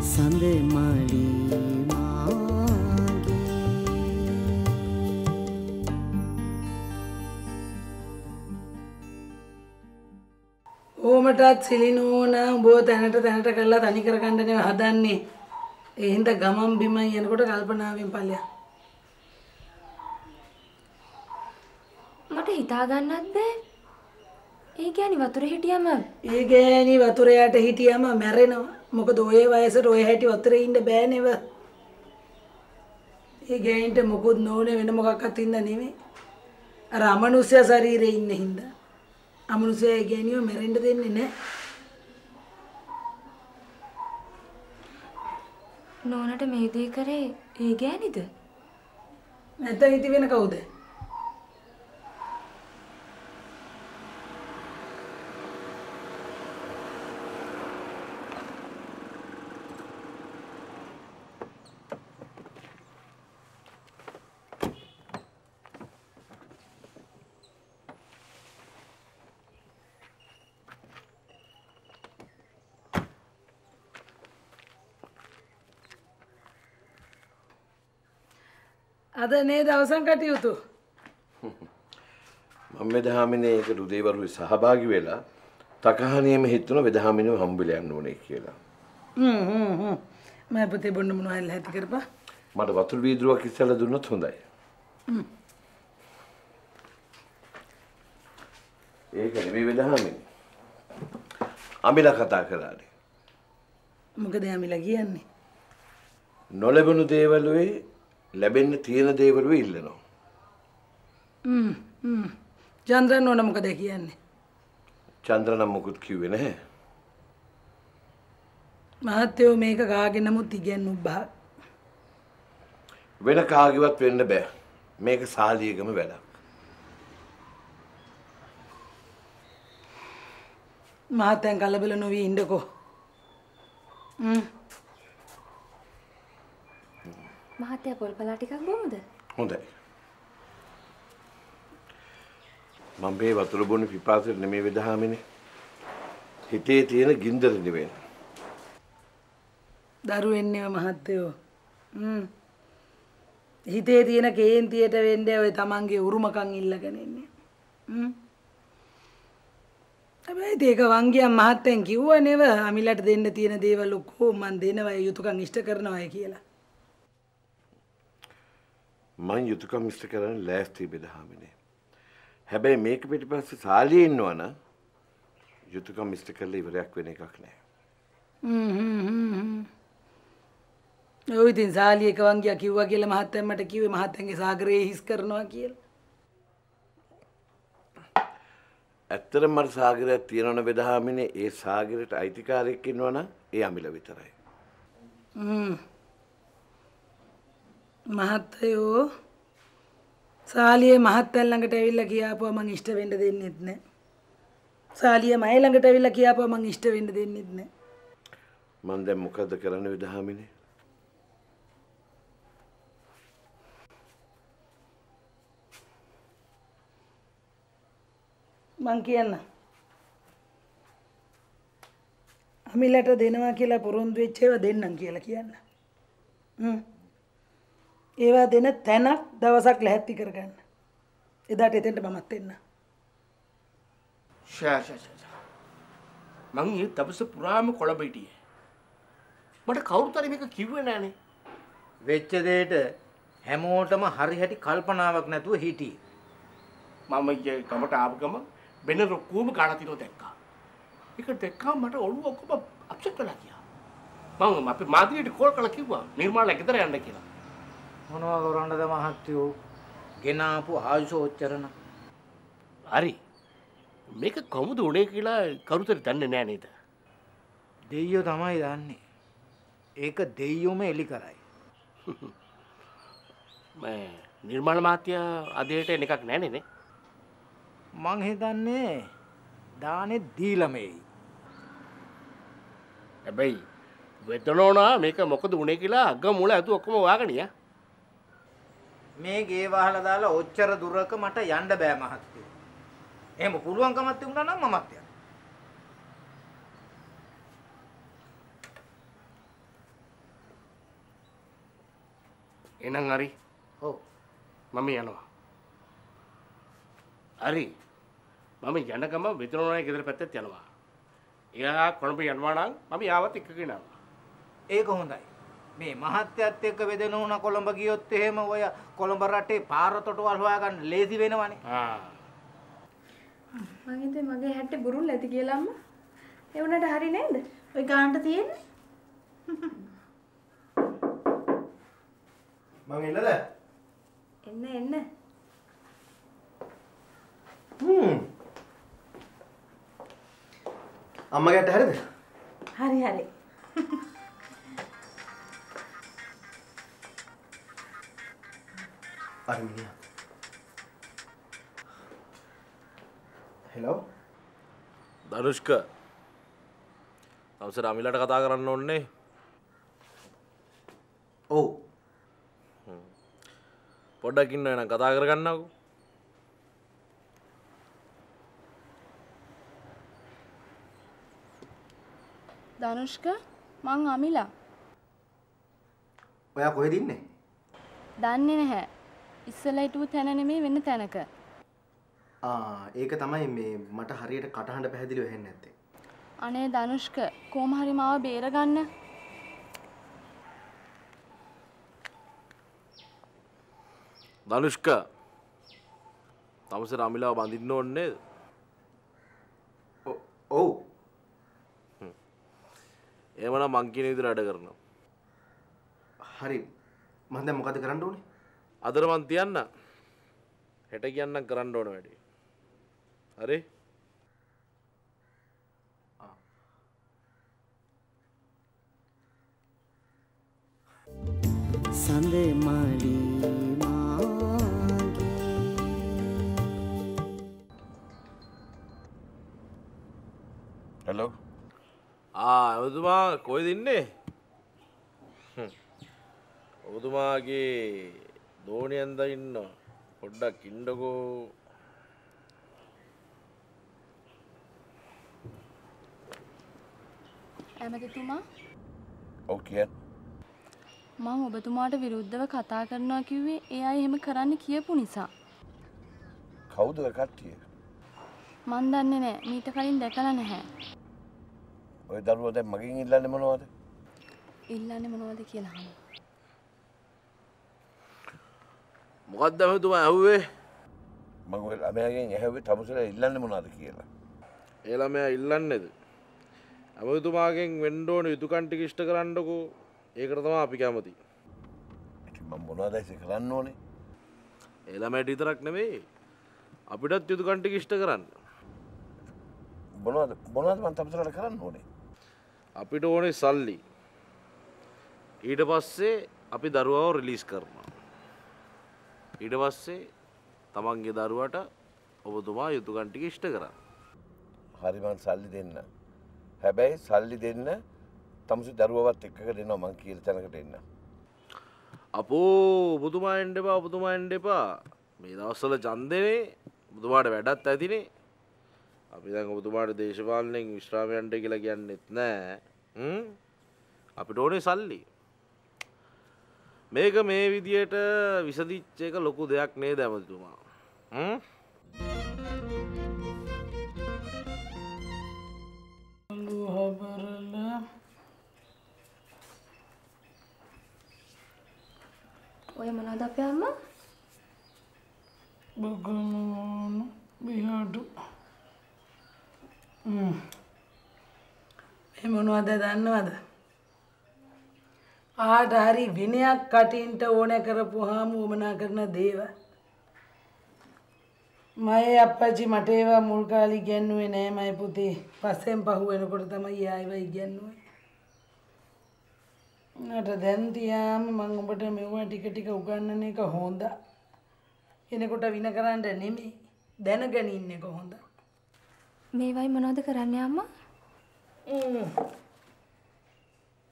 සඳ මලී මාගේ ඕමටත් සිලිනෝන උඹෝ තැනට තැනට කරලා තනි කරගන්නනේ හදන්නේ. ඒ හින්දා ගමන් බිමන් යනකොට කල්පනාවෙන් ඵලයක්. මට හිතා ගන්නත් බෑ. ඒ කියන්නේ වතුර හිටියම ඒ ගෑණි වතුර යට හිටියම මැරෙනවා. මොකද ඔය වයසට ඔය හැටි වතුරේ ඉන්න බෑ නේව. ඒ ගෑණිට මොකුත් නොනේ වෙන මොකක්වත් ඉන්න නෙමෙයි. අර අමනුෂ්‍ය ශරීරේ ඉන්න හින්දා. අමනුෂ්‍ය ගෑණිව මැරෙන්න දෙන්නේ නැහැ. නෝනට මේ දේ කරේ ඒ ගෑනිද? නැත්නම් ඉති වෙන කවුද? අද නේද අවසන් කටයුතු? මම වෙදහාමිනේ ඒකට උදේවරුේ සහභාගී වෙලා තකහණියම හිතුණ වෙදහාමිනව හම්බෙලා යන්න ඕනේ කියලා. හ්ම් හ්ම් හ්ම්. මම පුතේ බොන්න මොනවද හැටි කරපන්. මට වතුර වීදුරුවක් ඉස්සලා දුන්නොත් හොඳයි. ඒක නෙමෙයි වෙදහාමිනේ. අමිලා කතා කළානේ. මොකද යමිලා කියන්නේ? නොලැබුණු දේවලුවේ ලැබෙන්න තියෙන දේවලුවේ ඉල්ලනවා. හ්ම් හ්ම්. චන්ද්‍රන් ඕන මොකද කියන්නේ? චන්ද්‍ර නම් මොකුත් කිව්වේ නැහැ. මහත්තයෝ මේක කාගේ නමුත් ඉගැන්වු බා. වෙන කාගේවත් වෙන්න බෑ. මේක සාලියගම වැඩක්. මහත්තයන් කලබල නොවී ඉන්නකෝ. හ්ම්. මහත්තයා පොල්පලා ටිකක් බොමුද? හොඳයි. මම මේ වතුර බොන පිපාසෙට නෙමෙයි වෙදහාමිනේ. හිතේ තියෙන ගින්දර නෙවෙයි. දරුවෙන්නේව මහත්තයෝ. හ්ම්. හිතේ තියෙන කේන්තියට වෙන්නේ ඔය තමන්ගේ උරුමකම් ඉල්ලගෙන ඉන්නේ. හ්ම්. හැබැයි ඒක වංගියන් මහත්තයන් කිව්වා නේව අමිලට දෙන්න තියෙන දේවල් ඔක්කොම මන් දෙනවා ඒ යුතුයකම් ඉෂ්ට කරනවා කියලා. මං යුතුයකම් ඉෂ්ට කරන්න ලෑස්ති බෙදහාමිනේ. හැබැයි මේක පිටිපස්සේ සාලියේ ඉන්නවනම් යුතුයකම් ඉෂ්ට කරලා ඉවරයක් වෙන එකක් නෑ. හ්ම් හ්ම් හ්ම්. ඔය ඉතින් සාලි එක වංගියා කිව්වා කියලා මහත්තයන් මට කිව්වේ මහත්තයන්ගේ සාගරේ හිස් කරනවා කියලා. ඇත්තටම මට සාගරයක් තියෙනවනේ බෙදහාමිනේ ඒ සාගරයට අයිතිකාරයෙක් ඉන්නවනම් ඒ අමිල විතරයි. හ්ම්. මහත්තයෝ සාලියේ මහත්තයන් ළඟට ඇවිල්ලා කියාපුවා මං ඉෂ්ට වෙන්න දෙන්නෙත් නෑ. සාලිය මයි ළඟට ඇවිල්ලා කියාපුවා මං ඉෂ්ට වෙන්න දෙන්නෙත් නෑ. මං දැන් මොකද්ද කරන්න විදහාමිනේ? මං කියන්න. අමිලට දෙනවා කියලා පොරොන්දු වෙච්ච ඒවා දෙන්නම් කියලා කියන්න. හ්ම්. ඒවා දෙන තැනක් දවසක් ලැහැත්ති කරගන්න. එදාට එතෙන්ට මමත් එන්න. මං ඒ දවස පුරාම කොළඹ හිටියේ. මට කවුරුත් හරි මේක කිව්වේ නෑනේ. වෙච්ච දෙයට හැමෝටම හරි හැටි කල්පනාවක් නැතුව හිටියේ. මම ඊයේ ගමට ආව ගම වෙන රොක්කුවම ගාලා තිනෝ දැක්කා. ඒක දැක්කම මට ඔළුව ඔක්කොම අප්සෙට් වෙලා ගියා. මම අපේ මාදිරියට කෝල් කරලා කිව්වා නිර්මාල ගෙදර යන්න කියලා. මොනවා කරන්නද මහත්තයෝ? ගෙනාපු ආයුෂ ඔච්චරන. හරි. මේක කොමුද උනේ කියලා කවුරුතර දන්නේ නෑ නේද? දෙයියෝ තමයි දන්නේ. ඒක දෙයියෝම එලි කරයි. මේ නිර්මාල මහත්තයා අදේට එන එකක් නෑනේ නේ. මං හිතන්නේ දානෙ දීලමෙයි. හැබැයි වෙදනෝනා මේක මොකද උනේ කියලා අග මුල ඇතු ඔක්කොම වාගනියා. මේ ගේ වහලා දාලා ඔච්චර දුරක මට යන්න බෑ මහත්තයෝ. එහෙම පුළුවන්කමක් තිබුණා නම් මමත් යනවා. එහෙනම් හරි. ඔව්. මම යනවා. හරි. මම යන ගමන් විතරෝණයි ගෙදර පැත්තට යනවා. එයා කොළඹ යනවා නම් මම යාවත් එක්කගෙන යනවා. ඒක හොඳයි. මේ මහත්යත් එක්ක වෙදෙන උන කොළඹ ගියොත් එහෙම ඔය කොළඹ රටේ පාර තොටවල් හොයාගන්න ලේසි වෙනවනේ. ආ මං හිතුවේ මගේ හැට්ටේ බුරුල් ඇති කියලා අම්මා. ඒ උනට හරි නේද? ඔය ගාන්ට තියෙන්නේ මං එන්නද? එන්න එන්න. හ්ම්. අම්මගේ අට හරිද? හරි හරි අර මිනිහා. හෙලෝ. ධනුෂ්ක අවසර අමිලට කතා කරන්න ඕන්නේ ඔව්. පොඩ්ඩක් ඉන්න එනම් කතා කරගන්නකු ධනුෂ්ක මං අමිලා ඔයා කොහෙද ඉන්නේ? දන්නේ නැහැ. ඉස්සෙල්ලා හිටපු තැන නෙමෙයි වෙන තැනක. ආ ඒක තමයි මේ මට හරියට කටහඬ පැහැදිලිව ඇහෙන්නේ නැත්තේ. අනේ ධනුෂ්ක කොහොම හරි මාව බේරගන්න. ධනුෂ්ක තමසර අමිලාව බඳින්න ඕන්නේ ඔ- ඔව්. ඒමන මංකින විදිර අඩ කරනවා හරි. මම දැන් මොකද කරන්න ඕනේ? අදර මන් තියන්න. හෙට කියන්න කරන්න ඕන වැඩි. හරි? සඳ මලී මාගේ. හැලෝ ආ ඇවතුමා කොයි දෙන්නේ ඔබතුමාගේ දෝනියන්ද ඉන්න පොඩ්ඩක් ඉන්ඩකෝ ඇමතිතුමා ඔව් කියන්න මං ඔබතුමාට විරුද්ධව කතා කරනවා කිව්වේ අය එහෙම කරන්න කියපු නිසා. කවුද කට්ටිය මන් දන්නේ නැහැ. මීට කලින් දැකලා නැහැ. ඔය දරුව දැන් මගෙන් ඉල්ලන්නේ මොනවද ඉල්ලන්නේ මොනවද කියලා අහන්න. මොකක්ද ඇමතුමා ඇහුවේ? මම ඔය ළමයාගෙන් ඇහුවේ තමුසල ඉල්ලන්නේ මොනවද කියලා. ඒළමයා ඉල්ලන්නේද? ඇමතුමාගෙන් වෙන්ඩෝන යුතුකන්ටික ඉෂ්ට කරන්නකෝ. ඒකට තමා අපි කැමති. ඉතින් මම මොනවද ඇසේ කරන්න ඕනේ? එළමැට ඉතරක් නෙවෙයි අපිටත් යුතුකන්ටික ඉෂ්ට කරන්න. මොනවද මොනවද මම තමුසලට කරන්න ඕනේ? අපිට ඕනේ සල්ලි. ඊට පස්සේ අපි දරුවාව රිලිස් කරනවා ඊට පස්සේ තමන්ගේ දරුවට ඔබතුමා යුතුකන්ටික ඉෂ්ට කරන්න. හරි මං සල්ලි දෙන්න. හැබැයි සල්ලි දෙන්න තමුසි දරුවවත් එක්ක දෙනවා මං කියල තැනකට එන්න. අපෝ ඔබතුමා එන්ඩ එපා ඔබතුමා එන්ඩ එපා. මේ දවස්සල චන්දනේ බුදුමාට වැඩත් ඇතිනේ. අපි දැන් ඔබතුමාට දේශපාලනෙන් විශ්‍රාමයන්ට කියලා කියන්න එත් නෑ? අපිට ඕනේ සල්ලි මේක මේ විදියට විසදිච්ච එක ලොකු දෙයක් නේ දැමතුමා හබරලා. ඔය මොනවද අපේ අම්මා? බගනෝන බිහාටු මේ මොනවද දන්නවද ආට හරි විනයක් කටින්ට ඕන කරපුහාම උමනා කරන දේව. මයේ අප්පච්චි මට ඒවා මුල් කාලේ ඉගැන්නුවේ නෑ මයි පුතේ. පස්සෙන් පහු වෙනකොට තමයි ආයෙව ඉගැන්නුවේ. නට දැන් තියාම මම ඔබට මෙවුවා ටික ටික උගන්වන එක හොඳ. කෙනෙකුට වින කරන්න නෙමෙයි. දැනගෙන ඉන්න එක හොඳ. මේවයි මොනවද කරන්නේ අම්මා?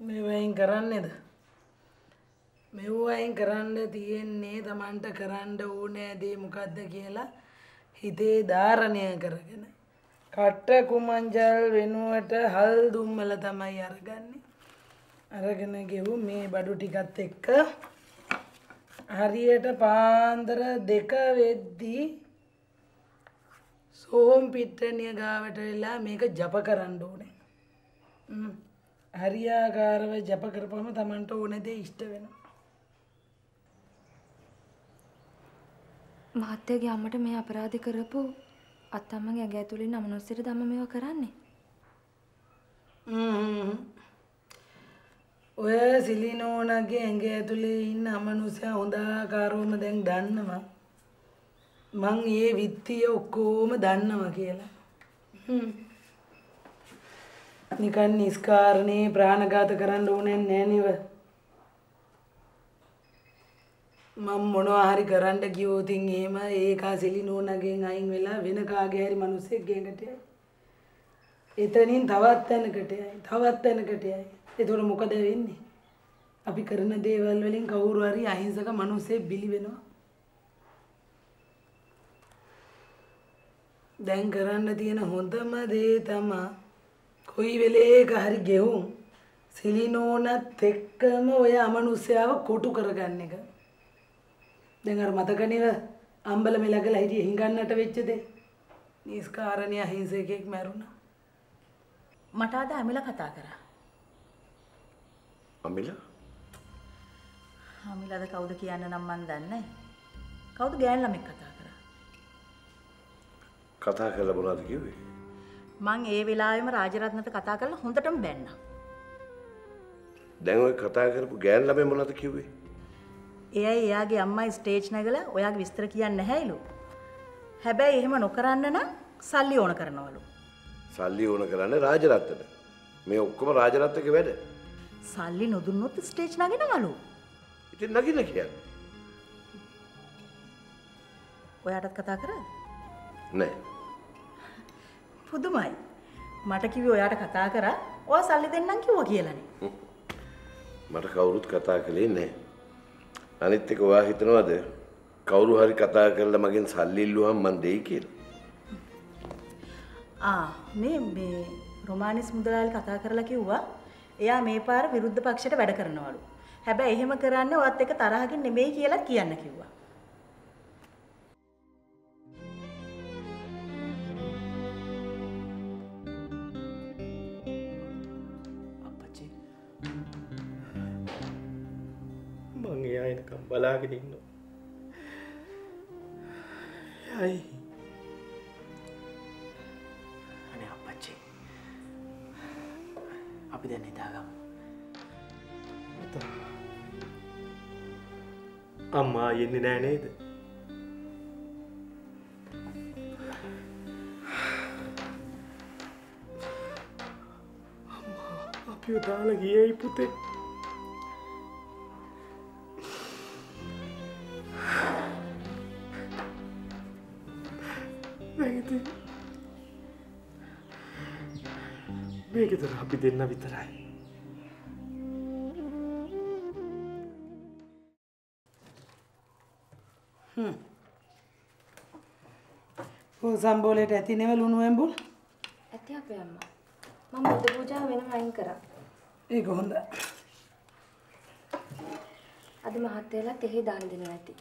මේ වයින් කරන්නේද මෙව්වයින් කරන්න තියෙන්නේ Tamanට කරන්න ඕනෑ දේ මොකද්ද කියලා හිතේ ධාරණය කරගෙන කට කුමංජල් වෙනුවට හල් දුම්මල තමයි අරගන්නේ අරගෙන ගෙවු මේ බඩු ටිකත් එක්ක හරියට පාන්දර දෙක වෙද්දී සෝම් පිට්ටනිය ගාවට වෙලා මේක ජප කරන්න ඕනේ. හ්ම්. හරියාකාරව ජප කරපුවම Tamanට ඕන දේ ඉෂ්ට වෙනවා. මහත්තයාගේ අම්මට මේ අපරාධ කරපු අත්තම්මගේ ඇඟ ඇතුලින් අමනුස්සයට දම මේවා කරන්නේ. හ්ම්. ඔය සිලිනෝනගේ ඇඟ ඇතුලේ ඉන්න අමනුෂ්‍යයා හොඳාකාරවම දැන් දන්නවා. මං ඒ විත්තිය ඔක්කොම දන්නවා කියලා. හ්ම්. නිකන් නිස්කාරණේ ප්‍රාණඝාත කරන්න ඕනේ නෑ නේව. මම මොනවා හරි කරන්න ගියොත් එහෙම ඒකා සිලිනෝනගෙන් අයින් වෙලා වෙන කාගේ හරි මිනිස්සෙක් ගෙඟට යයි. එතනින් තවත් තැනකට යයි. තවත් තැනකට යයි. එතකොට මොකද වෙන්නේ? අපි කරන දේවල් වලින් කවුරු හරි අහිංසක මිනිස්සෙක් බිලි වෙනවා. දැන් කරන්න තියෙන හොඳම දේ තමයි කොයි වෙලේක හරි ගෙවුම් සිලිනෝනත් එක්කම ඔය අමනුෂ්‍යාව කොටු කරගන්න එක. දැන් අර මතකනේව අම්බල මෙලගලා හිටියේ හිඟන්නට වෙච්ච දේ. නිස්කාරණිය අහිංසකෙක් මැරුණා. මට අද අමිල කතා කරා. අමිල අමිලද කවුද කියන්න නම් මන් දන්නේ. කවුද ගෑන් ළමෙක් කතා කරා. කතා කරලා මොනවද කිව්වේ? මං ඒ වෙලාවෙම රාජරත්නට කතා කරලා හොඳටම බැන්නා. දැන් ඔය කතා කරපු ගෑන් ළමයා මොනවද කිව්වේ? එයයි එයාගේ අම්මයි ස්ටේජ් නැගලා ඔයාගේ විස්තර කියන්නේ නැහැයිලු. හැබැයි එහෙම නොකරන්න නම් සල්ලි ඕන කරනවලු. සල්ලි ඕන කරන්නේ රාජරත්නට. මේ ඔක්කොම රාජරත්නගේ වැඩ. සල්ලි නොදුන්නොත් ස්ටේජ් නගිනවලු. ඉතින් නගින්න කියන්නේ. ඔයාටත් කතා කරාද? නෑ. පුදුමයි. මට කිව්වේ ඔයාට කතා කරා. ඔයා සල්ලි දෙන්නම් කිව්වා කියලානේ. මට කවුරුත් කතා කළේ නෑ. අනිත් එක ඔයා හිතනවද කවුරු හරි කතා කරලා මගෙන් සල්ලි ඉල්ලුවම මන් දෙයි කියලා? ආ මේ මේ රොමානිස් මුදලාලි කතා කරලා කිව්වා එයා මේ පාර විරුද්ධ පක්ෂයට වැඩ කරනවලු. හැබැයි එහෙම කරන්නේ ඔයත් එක තරහකින් නෙමෙයි කියලා කියන්න කිව්වා. බලාගෙන ඉන්නවා. යයි අනේ අපච්චි අපි දැන් නිදාගමු. අම්මා එන්නේ නෑ නේද? අම්මා අපිව දාලා ගියයි පුතේ. දැන් ඉතින් මේකතර අපි දෙන්න විතරයි. ඔය සම්බෝලේට ඇති නෙව ලුණු ඇඹුල්. ඇති අපේ අම්මා. මම බුද්ධ පූජාව වෙනම අයින් කරා. ඒක හොඳයි. අද මහත්තයලාත් එහෙ දාන දෙනවා ඇති.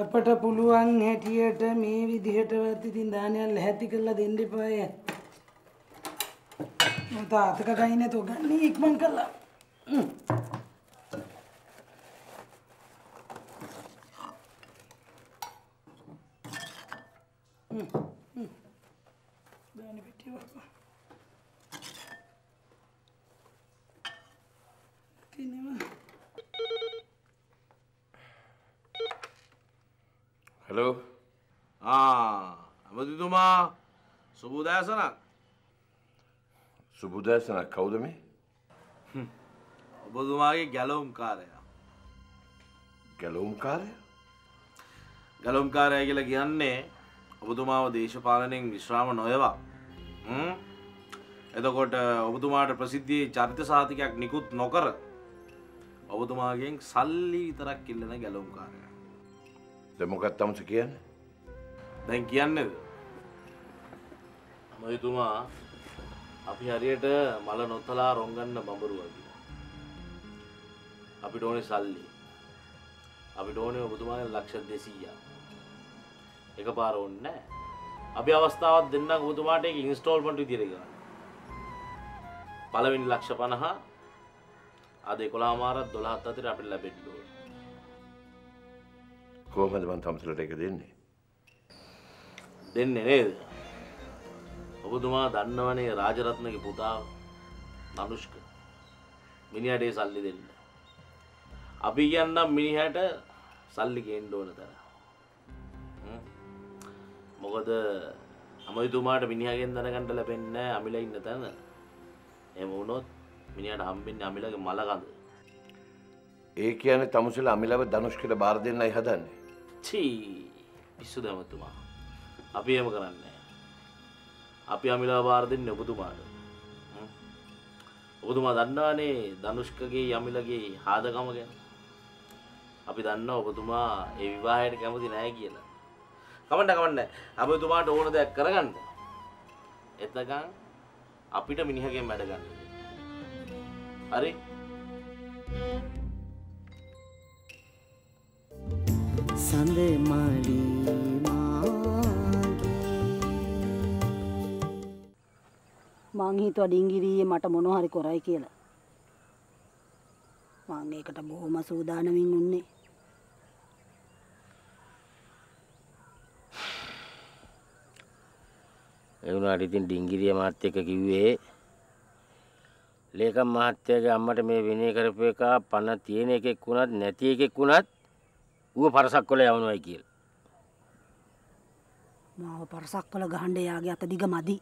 අපට පුළුවන් හැටියට මේ විදිහටවත් ඉතින් දානයක් ලැහැත්ති කරලා දෙන්න එපාය. මම තාතක ගයි නැතෝ ගන්න ඉක්මන් කළා. හ්ම්. හ්ම්, හ්ම්. දාන පෙට්ටිය වහපන්. තියනවා. හලෝ ඇමතිතුමා සුබූදෑසනක් සුබුදෑසනක් කවුද මේ? ඔබතුමාගේ ගැලවුම් කාරය ගැලවුම්කාරය? ගැලුම්කාරය කියලා කියන්නේ ඔබතුමාව දේශපාලනයෙන් විශ්‍රාම නොයවා හ්ම්? එතකොට ඔබතුමාට ප්‍රසිද්ධියේ චරිත සාතිකයක් නිකුත් නොකර ඔබතුමාගෙන් සල්ලි විතරක් ඉල්ලන ගැලුම්කාරය දැන් මොකක්ද තමස කියන්නේ? දැන් කියන්නේද අමතුමා අපි හරියට මල නොතලා රොංගන්න බඹරුවකි අපිට ඕනේ සල්ලි. අපිට ඕනේ ඔබතුමාගේ ලක්ෂ දෙසීය එක පාර ඕන්න අපි අවස්ථාවත් දෙන්න ඔබතුමාට එක ඉන්ස්ටෝල්මට විදිර කරන්න. පළවෙනි ලක්ෂ පණහා අද කොලාමාරත් දොළහත් අතර අපිට ලැබෙඩ්ලෝ කොහොමද මං තමසලට එක දෙන්නේ? දෙන්න නේද ඔබතුමා දන්නවනේ රාජරත්නගේ පුතාව නනුෂ්ක මිනිහටේ සල්ලි දෙන්න. අපි කියන්නම් මිනිහට සල්ලි ගේන්න ඕන තර මොකද අමතුමාට මිනිහගෙන් දැනගන්නට ලැබෙන්න අමිල ඉන්න තැන. එම වුණොත් මිනිහට හම්බෙන් අමිලගේ මලකඳ ඒ කියන තමුසල අමිලව දනුෂ්කට බාර දෙන්නයි හදන්නේ. චී පිස්සු දැමතුමා අපි එම කරන්න අපි අමිලා බාර දෙන්න ඔබතුමාට. හ්ම්. ඔබතුමා දන්නවානේ ධනුෂ්කගේ යමිලගේ හාදකම ගැන. අපි දන්න ඔබතුමා ඒ විවාහයට කැමති නෑ කියලා. කමන්න කමන්න. අපතුමාට ඕන දෙයක් කරගන්න. එතකං අපිට මිනිහගෙන් වැඩගන්න හරි? සඳ මලී මං හිතුවා ඩිංගිරියේ මට මොන හරි කරයි කියලා. මං ඒකට බොහොම සූදානමින් උන්නේ. ඒ වුණාට ඉතින් ඩිංගිරිය මාත් එක්ක කිව්වේ ලේකම් මහත්තයාගේ අම්මට මේ විනය කරපු එක පණ තියෙන එකෙක් වුණත් නැති එකෙක් වුණත් ඌව පරසක් කොල යවනවයි කියලා. මාව පරසක් කළ ගහන්න යාගේ අත දිග මදි.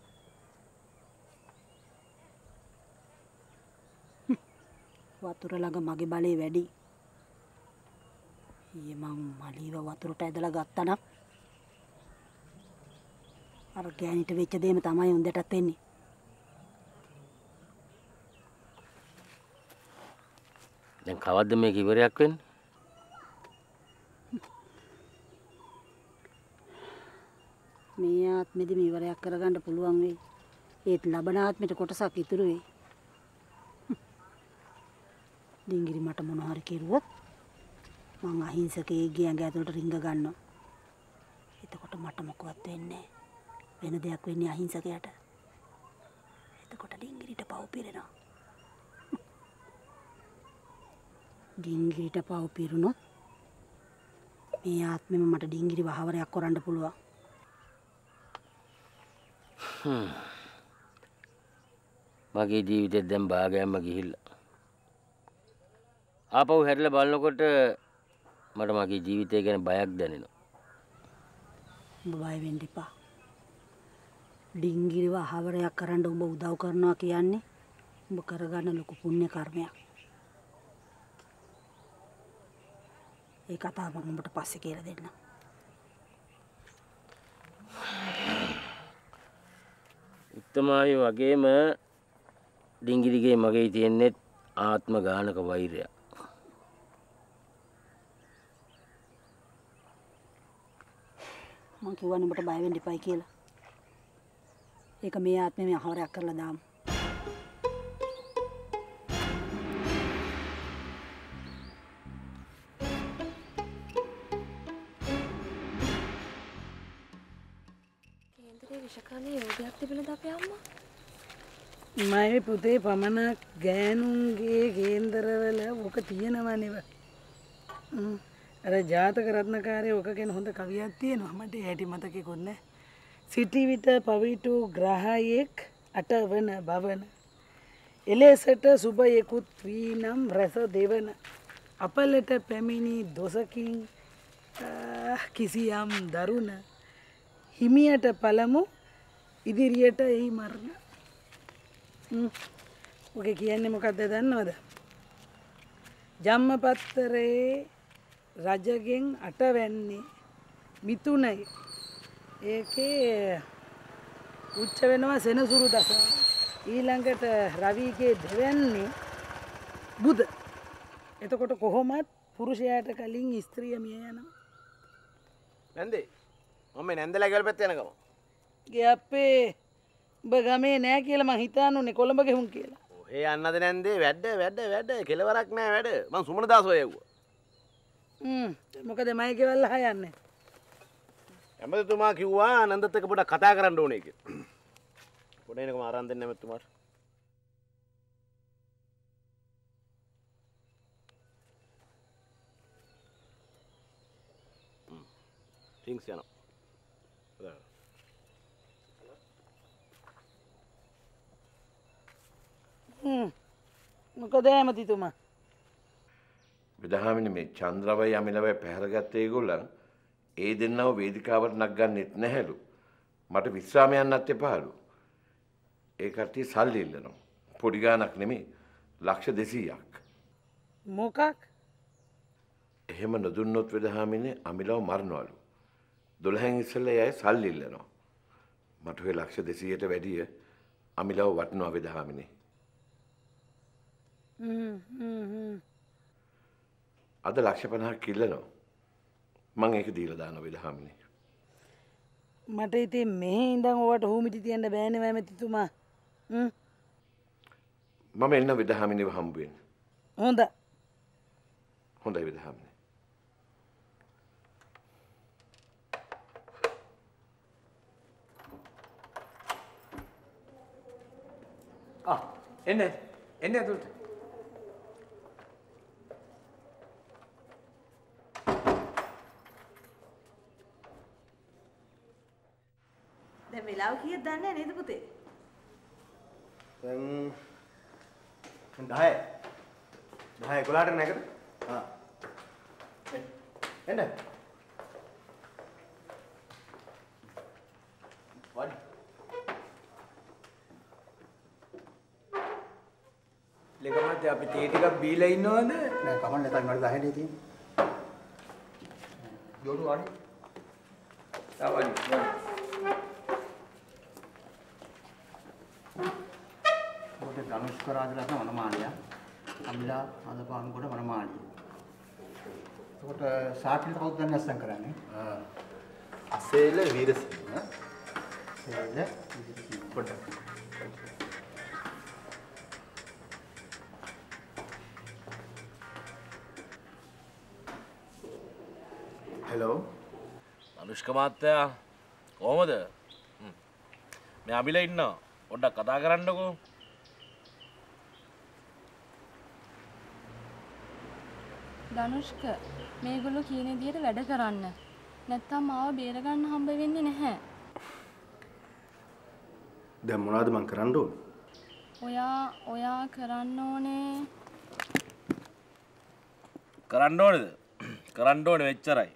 වතුර ළඟ මගේ බලේ වැඩි. ඊයේ මං මලීව වතුරට ඇදලා ගත්තා නම් අර ගෑනිට වෙච්ච දේම තමයි උන්දටත් වෙන්නේ. දැන් කවද්ද මේක ඉවරයක් වෙන්නේ? මේ ආත්මෙදි මේවරයක් කරගන්න පුළුවන් වෙයි. ඒත් ලබන ආත්මෙට කොටසක් ඉතුරු වෙයි. හ්ම්. ඩිංගිරි මට මොන හරි කෙරුවොත් මං අහිංසකයෙක්ගේ ඇඟ ඇතුළට රිංග ගන්නවා. එතකොට මට මොකවත් වෙන්නේ නැහැ. වෙන දෙයක් වෙන්නේ අහිංසකයට. එතකොට ඩිංගිරිට පව් පිරෙනවා. හ්ම්. ඩිංගිරිට පව් පිරුණොත් මේ ආත්මෙම මට ඩිංගිරි වහවරයක් කරන්න පුළුවන්. හ්ම්. මගේ ජීවිතෙත් දැන් භාගයක්ම ගිහිල්ලා. ආපහු හැරිලා බලනකොට මට මගේ ජීවිතය ගැන බයක් දැනෙනවා. බය වෙන්න එපා. ඩිංගිරිව අහවරයක් කරන්න උඹ උදව් කරනවා කියන්නේ උඹ කරගන්න ලොකු පුණ්‍ය කර්මයක්. ඒ කතාව මම උඹට පස්සේ කියලා දෙන්නම්. උත්තමාවි වගේම ඩිංගිරිගේ මගේ තියෙන්නෙත් ආත්ම ගානක වෛරයක්. මං කිව්වනේ උඹට බය වෙන්න එපයි කියලා. ඒක මේ ආත්මෙම අහවරයක් කරලා දාමු. කේන්දරේ විෂකාලේ යෝගයක් තිබෙනද අපේ අම්මා? මයි පුතේ පමණක් ගෑනුන්ගේ කේන්දරවල ඕක තියෙනවනෙව අර ජාතක රත්නකාරය ඕක ගැන හොඳ කවියක් තියෙනවා. මට ඇටි මතකෙකුත් නෑ. සිටි විට පවිටු ග්‍රහයෙක් අටවන බවන. එලෙසට සුභයෙකුත් වී නම් රැස දෙවන. අපලට පැමිණි දොසකින් ආ, කිසියම් දරුණ. හිමියට පළමු ඉදිරියට එහි මරණ. ඔක කියන්නේ මොකක්ද දන්නවද? ජම්මපත්තරයේ රජගෙන් අටවැන්නේ මිතුනයි. ඒකේ උච්ච වෙනවා සෙනසුරු දස. ඊළඟට රවීගේ දෙවැන්නේ බුද. එතකොට කොහොමත් පුරුෂයාට කලින් ස්ත්‍රිය මිය යනවා. නැන්දේ? මම නැන්ද ලැගල් පැත් යනකම ගේ අපේ උඹ ගමේ නෑ කියලා මං හිතානුනේ කොළඹ ගෙහුම් කියලා. ඒ අන්නද නැන්දේ? වැඩ වැඩ වැඩ. කෙලවරක් නෑ වැඩ. මං සුමන දාසොයව්ව මොකද මයිකවල්ල හයන්න ඇමතිතුමා කිව්වා නන්දත් එක පොඩක් කතා කරන්න ඕන එක පොඩ එනක මාරන්දෙන් නැමැතුමාට ටිංස් යනවා. මොකද ඇමතිතුමා විදහාමිනි මේ චන්ද්‍රවයි අමිලවයි පැහැරගත්ත ඒගොල්ලන් ඒ දෙන්නව වේදිකාවට නක්ගන්නෙත් නැහැලු. මට විශ්‍රාම යන්නත් එපාලු. ඒ කට්ටිය සල්ලි ඉල්ලනවා. පොඩි ගාණක් නෙමෙයි ලක්ෂ 200ක්. මොකක් එහෙම නොදුන්නොත් විදහාමිනේ අමිලව මරනවලු. 12න් ඉස්සෙල්ලා එයා සල්ලි ඉල්ලනවා. මට ඔය ලක්ෂ 200ට වැඩිය අමිලව වටනවා විදහාමිනේ. හ්ම්, හ්ම්, හ්ම්. අද ලක්ෂ 50ක් ඉල්ලනවා. මං ඒක දීලා දානවා විදහාමිනේ. මට ඉතින් මෙහෙ ඉඳන් ඔවට හූමිටි තියන්න බෑනේ ඇමතිතුමා හ්ම්. මම එන්න විදහාමිනේව හම්බ වෙන්න. හොඳ හොඳයි විදහාමිනේ. ආ එන්න එන්න ඇතුළට දැන් වෙලාව කීයද දන්නේ නේද පුතේ? දැන් 10 10 11ට නැගද? ආ. එන්න. වඩි. ලෙකමත් අපි තේ ටිකක් බීලා ඉන්නවද? නෑ කමන්න නැතයි මට 10 නේ තියෙන්නේ. ජෝඩු වඩි. තවඩි. කොට ධනුෂ්ක රාජරත්න වනමාලිය. අමිලා අදපාන්කොට වනමාලිය. එතකොට සාටිල් කවුද දැන් නැස්සම් කරන්නේ? ආ. අසේල වීරසිංහ සේල පොඩ්ඩක්. හෙලෝ අනුෂ්ක මාත්‍යයා කොහොමද හ්ම්. මේ අබිල ඉන්න පොඩ්ඩක් කතා කරන්නකෝ ධනුෂ්ක මේගොල්ලෝ කියන විදියට වැඩ කරන්න. නැත්තම් මාව බේරගන්න හම්බ වෙන්නේ නැහැ. දැන් මොනවද මං කරන්න ඕන? ඔයා ඔයා කරන්න ඕනේ කරන්න ඕනෙද කරන්න ඕන වෙච්චරයි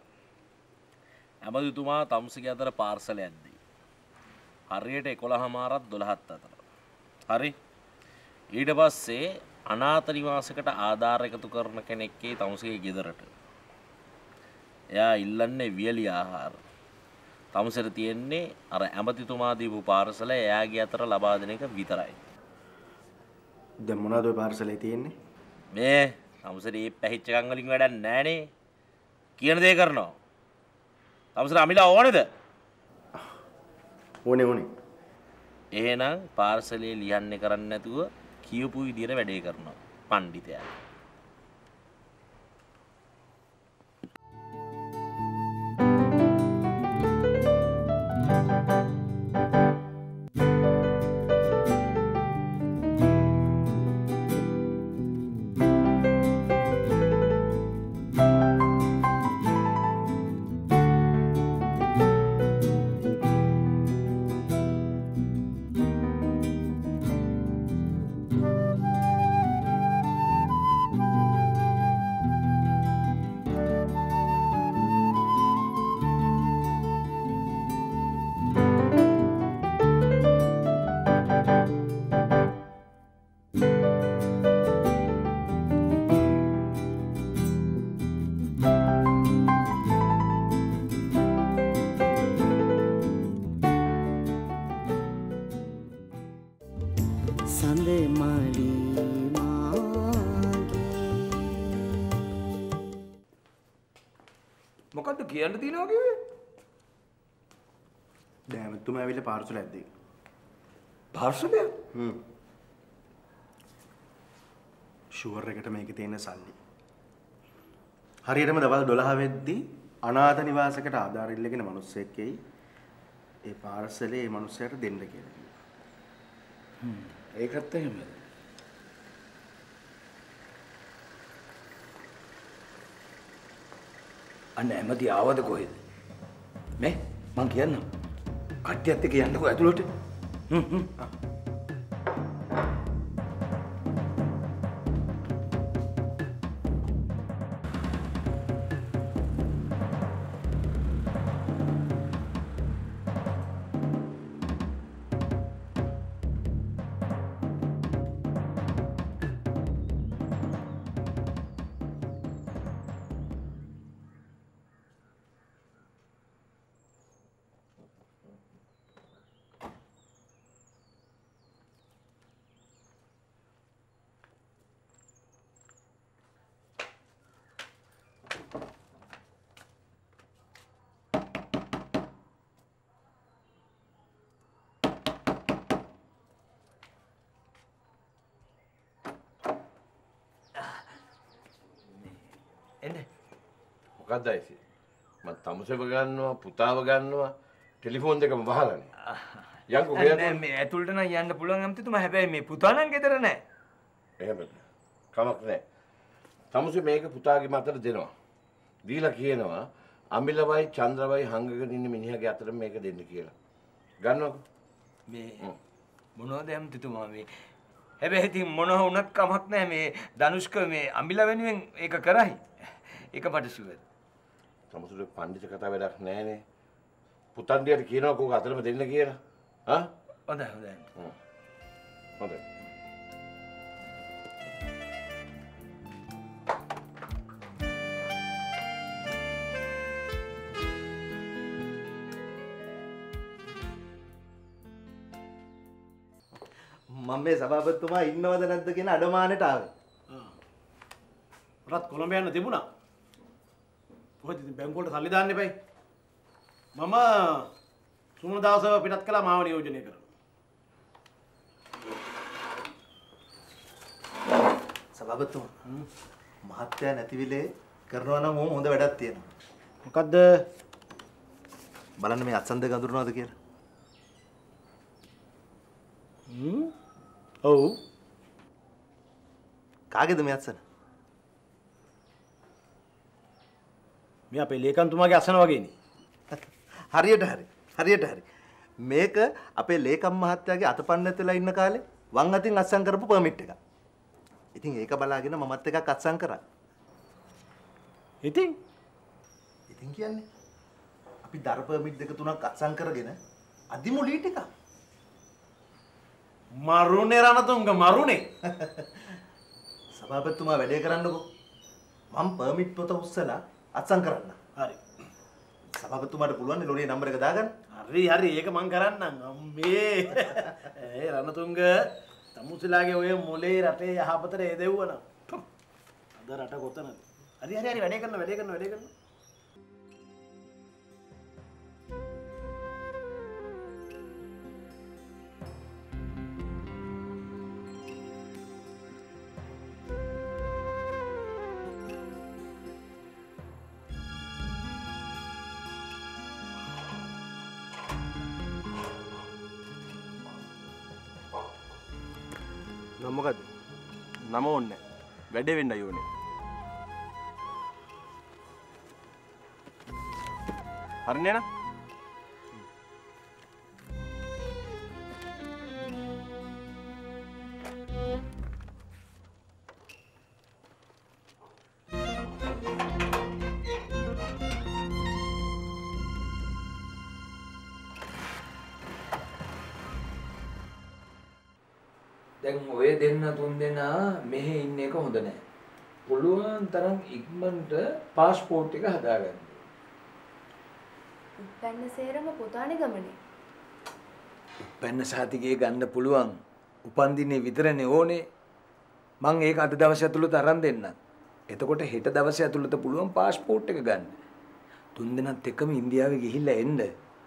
ඇමතිතුමා තමුසගේ අතර පාර්සල ඇද්දී හරියට එකොළ හමාරත් දොළහත් අතර හරි ඊට පස්සේ අනාතනිවාසකට ආධාර එකතු කරන කෙනෙක්කේ තමුසගේ ගෙදරට. එයා ඉල්ලන්නේ වියලි ආහාර. තමුසට තියෙන්නේ අර ඇමතිතුමා දීපු පාර්සල එයාගේ අතර ලබා දෙන එක විතරයි. දැන් මොනවද ඔය පාර්සලේ තියෙන්නේ? මේ තමුසට ඒ පැහිච්ච එකන් වලින් වැඩක් නැහනේ. කියන දේ කරනවා. තමුසට අමිලා ඕනේද? ඕනේ ඕනේ. එහෙනම් පාර්සලේ ලියන්නේ කරන්නේ නැතුව කියපු විදියට වැඩේ කරනවා පණ්ඩිතයා කියන්න තියෙනවා කිව්වේ? දැන් ඇමතුමා ඇවිල්ලා පාර්සල ඇද්දී. පාර්සලය? හ්ම්. ෂුවර් එකට මේකේ තියෙන සල්ලි. හරියටම දවල් 12 වෙද්දී අනාථ නිවාසයකට ආධාර ඉල්ලගෙන මිනිස්සෙක් එයි. ඒ පාර්සලේ ඒ මිනිස්සයාට දෙන්න කියලා කිව්වා. ඒකත් එහෙමද? අන්න ඇමති ආවද කොහෙද? මේ මං කියන්නම්. කට්ටියත් එක්ක යන්නකෝ ඇතුළට. හ්ම් හ්ම්. එන්න. මොකක්ද ඇසි මම තමුසෙව ගන්නවා පුතාව ගන්නවා ටෙලිෆෝන් දෙකම වහලානේ. යන්කෝ නෑ මේ ඇතුළට නම් යන්න පුළුවන් ඇමතිතුමා හැබැයි මේ පුතා නම් ගෙදර නෑ. එහෙමද කමක් නැහැ තමුසේ මේක පුතාගේ මතට දෙනවා. දීලා කියනවා අමිලවයි චන්ද්‍රවයි හංගගෙන ඉන්න මිනිහගේ අතට මේක දෙන්න කියලා. ගන්නවකෝ. මේ මොනවද ඇමතිතුමා මේ හැබැයි ඉතින් මොන වුණත් කමක් නෑ මේ ධනුෂ්ක මේ අමිල වෙනුවෙන් ඒක කරයි. ඒක මට ෂුවර් තමුසුට පණ්ඩිත කතා වැඩක් නැහැනේ. පුතන්ඩියට කියනවා කෝක අතරම දෙන්න කියලා. හා? හොඳයි හොඳයි. හොඳයි මම මේ සභාපතිතුමා ඉන්නවද නැද්ද කියන අඩමානෙට ආවේ. රත් කොළඹ යන්න තිබුණා. කොහෙද ඉතින් බැංකුවලට සල්ලි දාන්න එපයි. මම සුමන දාසව පිටත් කළා මාව නියෝජනය කරන්න. සභාපතිතුමා මහත්තයා නැති වෙලේ කරනවා නම් ඕම හොඳ වැඩක් තියෙනවා. මොකද්ද? බලන්න මේ අත්සන් දෙක අඳුරනවද කියලා. හ්ම්. ඔව්. කාගේද මේ අත්සන? මේ අපේ ලේකම්තුමාගේ අසන වගේනේ. හරියට හරි. හරියට හරි. මේක අපේ ලේකම් මහත්තයාගේ අතපන්නත් වෙලා ඉන්න කාලේ වම් අතින් අත්සන් කරපු පර්මිට් එකක්. ඉතින් ඒක බලාගෙන මමත් එකක් අත්සන් කරා. ඉතින් ඉතින් කියන්නේ අපි දර පර්මිට් දෙක තුනක් අත්සන් කරගෙන අදිමුලී ටික මරුනේ රණතුංග මරුනේ. සභාපතිතුමා වැඩේ කරන්නකෝ. මම පර්මිට් පොත උස්සලා අත්සන් කරන්න. හරි. සභාපතිතුමාට පුළුවන් නේ ලොරියේ නම්බර එක දාගන්න. හරි හරි ඒක මං කරන්නම් අම්මේ ඒ රණතුංග තමුසලාගේ ඔය මොලේ රටේ යහපතට එදෙව්වනම් අද රට කොතනද හරි හරි හරි වැඩේ කරන වැඩේ කරන වැඩේ කරන නම ඕනේ වැඩේ වෙන්න යෝනේ හරිනේ දැන් ඔය දෙන්න තුන් දෙනා මෙහෙ ඉන්න එක හොඳ නැහැ. පුළුවන් තරම් ඉක්මනට પાස්පෝර්ට් එක හදාගන්න. උපැන්න සේරම පුතානේ ගමනේ. පැන්න සාතිකයේ ගන්න පුළුවන්. උපන්දිනේ විතරනේ ඕනේ. මං ඒක අද දවස් ඇතුළත අරන් දෙන්නම්. එතකොට හෙට දවස් ඇතුළත පුළුවන් પાස්පෝර්ට් එක ගන්න. තුන් දෙනාත් එක්කම ඉන්දියාවේ ගිහිල්ලා එන්න.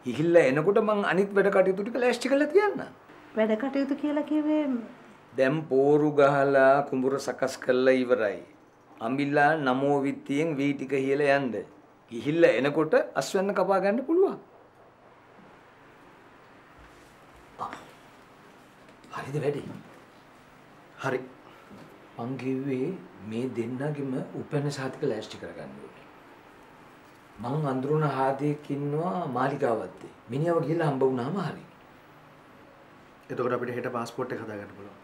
ගිහිල්ලා එනකොට මං අනිත් වැඩ කටයුතු ටික ලෑස්ති කරලා තියන්නම්. වැඩ කටයුතු කියලා කිව්වේ දැම් පෝරු ගහලා කුඹුර සකස් කල්ලා ඉවරයි. අම්බිල්ලා නමෝ විත්තියෙන් වී ටික හිල යන්ද. ගිහිල්ල එනකොට අස්වන්න කපා ගන්න පුළුවන්. හරිද වැඩි? හරි. මං කිව්වේ මේ දෙන්නගෙම උපැන්න සාතික ලෑස්ටි කරගන්න ඕනේ. මං අඳුරන හාදයක් ඉන්නවා මාලිකාවත්තේ. මිනිහව ගිහලා හම්බ වුණාම හරි. එතකොට අපිට හෙට පාස්පෝර්ට් එක හදාගන්න පුළුවන්.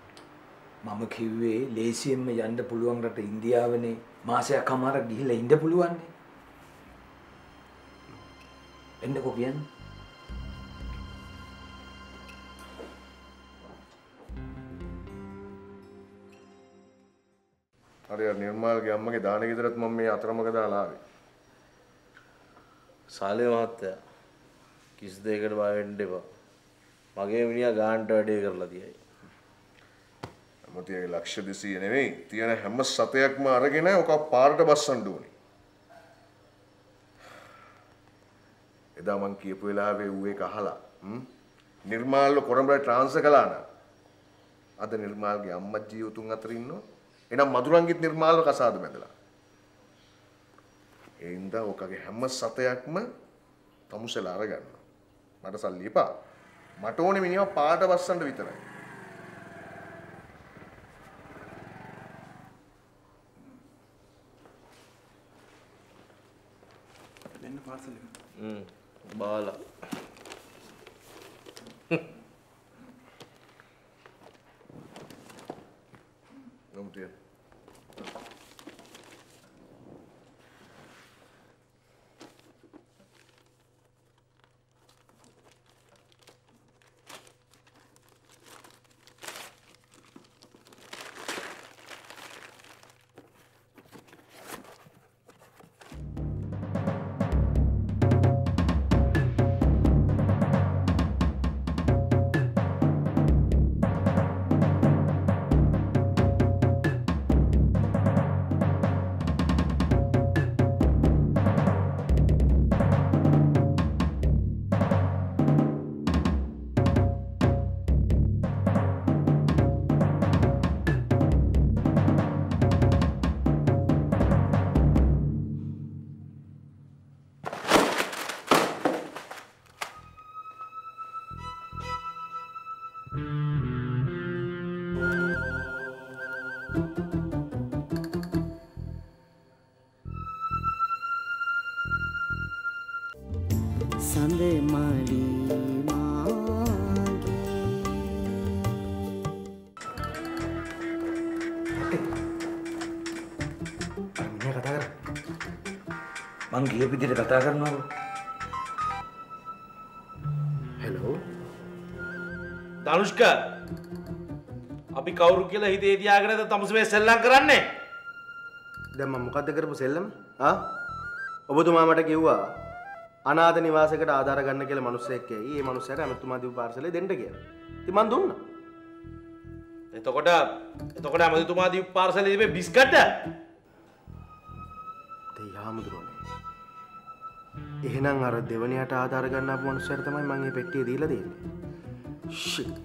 මම කිව්වේ ලේසියෙන්ම යන්න පුළුවන් රට ඉන්දියාවනේ මාසයක් අමාරක් ගිහිල්ලා ඉන්න පුළුවන්නේ. එන්නකෝ කියන්නේ. හරි නිර්මාල්ගේ අම්මගේ දාන ගෙදරත් මම මේ අතරමඟ දාලා ආවේ. සාලේ මහත්තයා කිසි දෙයකට බය වෙන්න එපා. මගේ මිනිහා ගාන්ට වැඩේ කරලා තියයි. අමතියගේ ලක්ෂ 200 නෙවෙයි තියෙන හැම සතයක්ම අරගෙන ඔක පාරට බස්සන්න ඕනේ. එදා මං කියපු වෙලාවේ ඌ ඒක අහලා හ්ම් නිර්මාල්ව කොරඹට ට්‍රාන්ස්ෆර් කළා නම් අද නිර්මාල්ගේ අම්මා ජීවතුන් අතර ඉන්නවා. එනම් මధుරංගිත් නිර්මාල්ව කසාද බැඳලා. ඒ හින්දා ඔකගේ හැම සතයක්ම තමුසෙලා අරගන්න. මට සල්ලි එපා. මට ඕනේ මිනිහව පාට බස්සන්න විතරයි. පාර්සල් එක. හ්ම් බාලා. ගමුතිය. සඳ මලී මාගේ කතා කර. මං ගිය විදිහට කතා කරනවලු. හෙලෝ. ධනුෂ්ක අපි කවුරු කියලා හිතේ තියාගෙනද තමුසේ සෙල්ලම් කරන්නේ? දැන් මම මොකද්ද කරපු සෙල්ලම? ආ? ඔබතුමා මට කිව්වා අනාථ නිවාසයකට ආධාර ගන්න කියලා මිනිස්සෙක් එයි. ඒ මිනිස්සයාට ඇමතුමා දීපු පාර්සලේ දෙන්න කියලා. ඉතින් මං දුන්නා. එතකොට එතකොට ඇමතිතුමා දීපු පාර්සලේ තිබේ බිස්කට් යාමුදුරනේ. එහෙනම් අර දෙවනියට ආධාර ගන්න ආපු මිනිස්සයාට තමයි මම මේ පෙට්ටිය දීලා දෙන්නේ. ෂිට්.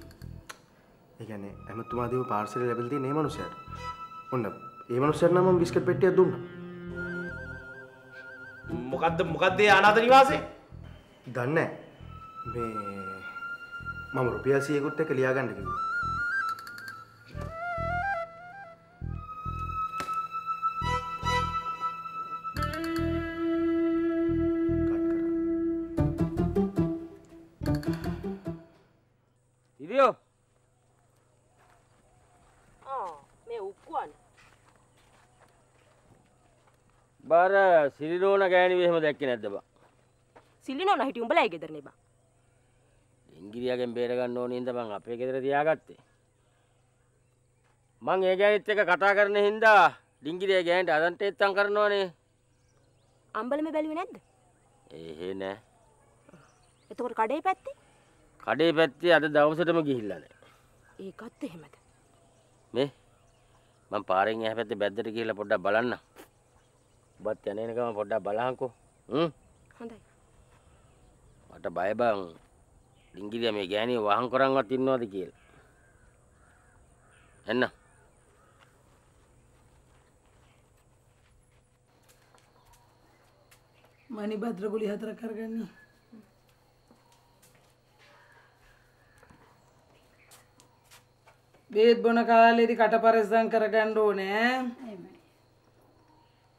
ඒ කියන්නේ ඇමතුමා දීපු පාර්සලේ ලැබිලා තියෙන මේ මිනිස්සයාට. ඔන්න ඒ මිනිස්සයාට නම් මම බිස්කට් පෙට්ටියක් දුන්නා. මොකද්ද මොකද්ද ඒ අනාථ නිවාසේ? දන්නේ මේ මම රුපියල් 100කුත් එක්ක ලියා ගන්න කිව්වා. බාර සිරිරෝණ ගෑණි එහෙම දැක්කේ නැද්ද බා? සිල්ලිනෝන හිටිය උඹලා ඒ ගෙදරනේ බා ඉංගිරියාගෙන් බේර ගන්න ඕනේ හින්දා මං අපේ ගෙදර තියාගත්තේ. මං ඒ ගෑනිත් එක්ක කතා කරන හින්දා ඩිංගිරියා ගෑනිට අදන්ට එත්තම් කරනවනේ. අම්බලම බැලුවේ නැද්ද එහෙ නෑ. එතකොට කඩේ පැත්තේ කඩේ පැත්තේ අද දවසටම ගිහිල්ලා නෑ. ඒකත් එහෙමද මේ මං පාරෙන් එහා පැත්තේ බැද්දට ගිහිල්ලා පොඩ්ඩක් බලන්න. ඔබත් යන එනකම පොඩ්ඩක් බලහන්කෝ. හ්ම්. හොඳයි මට බය බං ඩිංගිරියා මේ ගෑණිය වහන් කරන්වත් ඉන්නවද කියලා. එන්න මනි භද්‍ර ගුලි හතරක් කරගන්නේ බේත් බොන කාලෙදි කට පරිස්සම් කරගන්න ඕනේ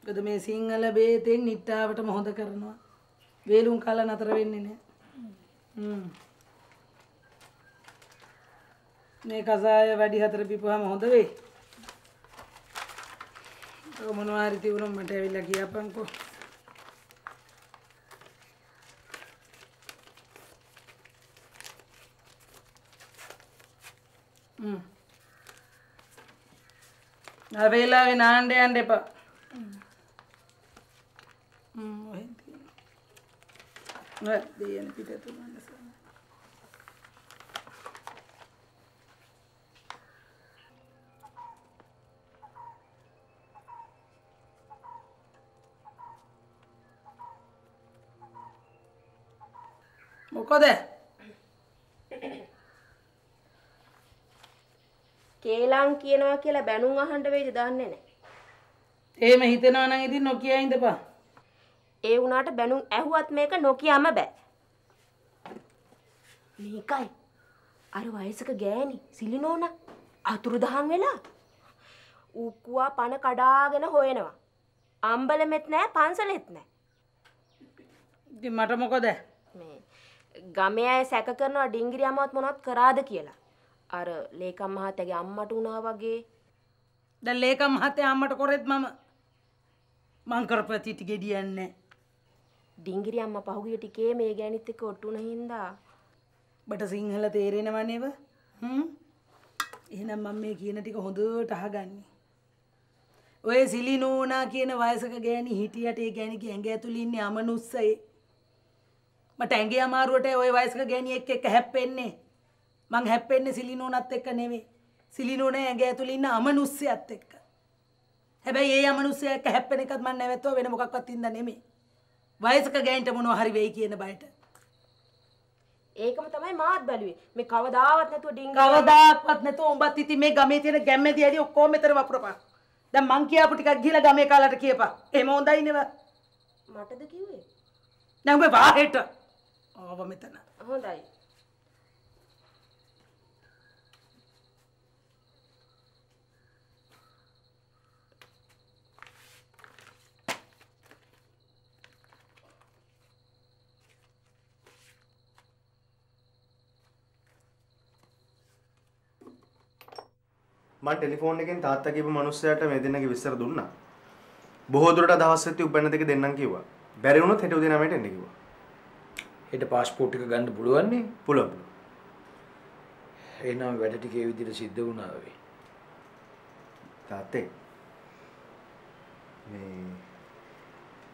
මොකද මේ සිංහල බේතෙන් නිට්ටාවටම හොඳ කරනවා. වේලුම් කාලා නතර වෙන්නේ නැහැ හ්ම්. මේ කසාය වැඩි හතර පිපුවම හොඳ වෙයි. ඔය මොනවා හරි තිබුණොත් මට ඇවිල්ලා කියපන්කෝ. හ්ම්. ආ වේලාවේ නාන්න යන්න එපා. හ්ම් ඔහෙන් තියෙනවා දෙයන පිටත මනස මොකද? කේලම් කියනවා කියලා බැනුම් අහන්න වෙයිද? දන්නේ නැහැ. එහෙම හිතනවා නම් ඉතින් නොකිය ඉඳපන් ඒ වුණාට බැනුම් ඇහුවත් මේක නොකියම බෑ. මේකයි. අර වයසක ගෑණි සිලිනෝන අතුරුදහන් වෙලා ඌකුවා පණ කඩාගෙන හොයනවා. අම්බලමෙත් නෑ පන්සලෙත් නෑ. ඉතින් මට මොකද මේ ගමේ අය සැක කරනවා ඩිංගිරි අම්මවත් මොනවත් කරාද කියලා. අර ලේකම් මහත්තයාගේ අම්මට වුණා වගේ. දැන් ලේකම් මහත්තයා අම්මට කොරෙත් මම මං කරපතිට ගෙඩියන්නේ ඩිංගිරි අම්මා පහුගිය ටිකේ මේ ගෑනිත් එක්ක ඔට්ටු වුණ හින්දා. බට සිංහල තේරෙනව නේව? හ්ම්? එහෙනම් මම මේ කියන ටික හොඳට අහගන්නේ. ඔය සිලි නෝනා කියන වයසක ගෑණි හිටියට ඒ ගෑණිගේ ඇඟ ඇතුළේ ඉන්නේ අමනුස්සයේ. මට ඇඟේ අමාරුවට ওই වයසක ගෑණි එක්ක එක හැප්පෙන්නේ. මං හැප්පෙන්නේ සිලි නෝනත් එක්ක නෙවෙයි. සිලි නෝනේ ඇඟ ඇතුළේ ඉන්න අමනුස්සයත් එක්ක. හැබැයි ඒ අමනුස්සයා එක්ක හැප්පෙන එකත් මම නැවතුව වෙන මොකක්වත් හින්දා නෙමෙයි. වයසක ගෑනිට මොනවා හරි වෙයි කියන බයට. ඒකම තමයි මාත් බැලුවේ. මේ කවදාවත් නැතුව ඩිංගිරි කවදාක්වත් නැතුව උඹත් ඉතින් මේ ගමේ තියෙන ගැම්මේදී ඇදී ඔක්කොම මෙතන වපුරපන්. දැන් මං කියාපු ටිකක් ගිහලා ගමේ කාලට කියපන්. එහෙම හොඳයි නෙව. මටද කිව්වේ? දැන් ඔබ වාහෙට. ආව මෙතන. හොඳයි මම ටෙලිෆෝන් එකෙන් තාත්තා කියපු මිනිස්සයාට මේ දෙන්නගේ විස්තර දුන්නා. බොහෝ දුරට දවස් ඇති උපැන්න දෙක දෙන්නම් කිව්වා. බැරි වුණොත් හෙට උදේ 9ට එන්න කිව්වා. හෙට පාස්පෝර්ට් එක ගන්න පුළුවන් නේ? පුළුවන්. එහෙනම් වැඩ ටික ඒ විදිහට සිද්ධ වුණා වෙයි. තාත්තේ මේ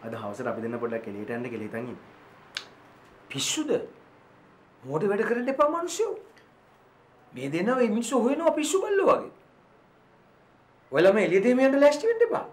අද හවසට අපි දෙන්න පොඩ්ඩක් එළියට යන්න කියලා හිතන් ඉන්නේ. පිස්සුද? මොඩ වැඩ කරන්න එපා මිනිස්සු. මේ දෙනවා මේ මිනිස්සු හොයනවා පිස්සු බල්ලෝ වගේ. ඔයාලා මේ එළියට එමියන්ට ලෑස්ති වෙන්න එපා.